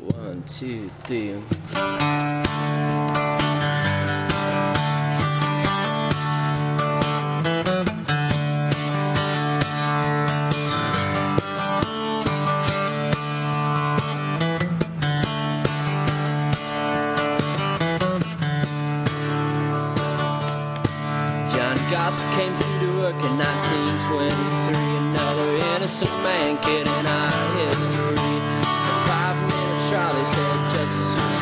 One, two, three. John Goss came through to work in 1923. Another innocent man getting our history.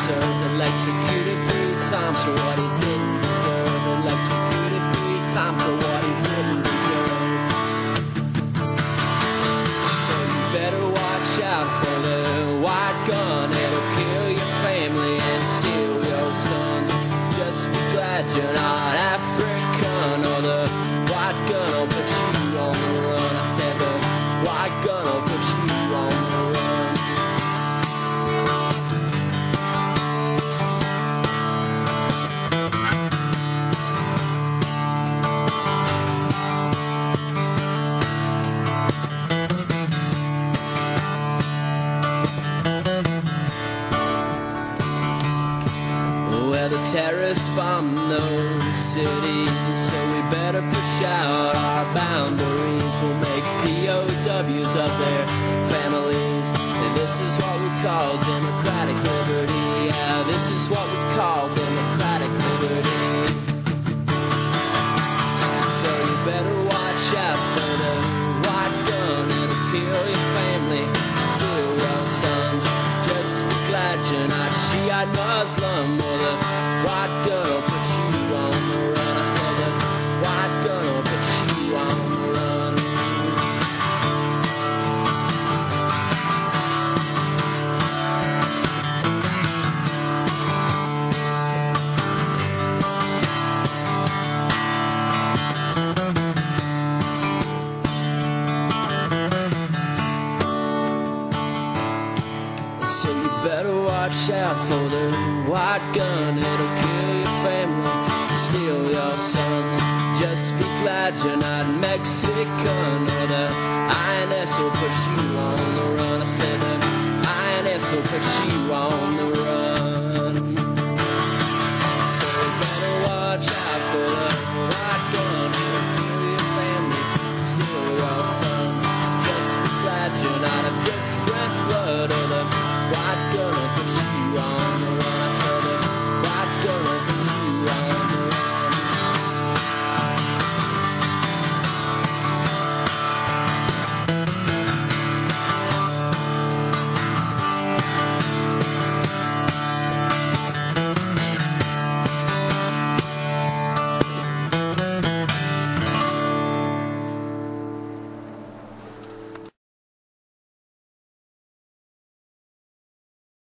Served. Electrocuted three times for what he didn't deserve. Electrocuted three times for what he didn't deserve. So you better watch out Terrorists bomb those cities, so we better push out our boundaries. We'll make POWs of their families. And this is what we call democratic liberty. Yeah, this is what we So you better watch out for the white gun. It'll kill your family, steal your sons. Just be glad you're not Mexican or the INS will put you on the run. I said the INS will put you on the run.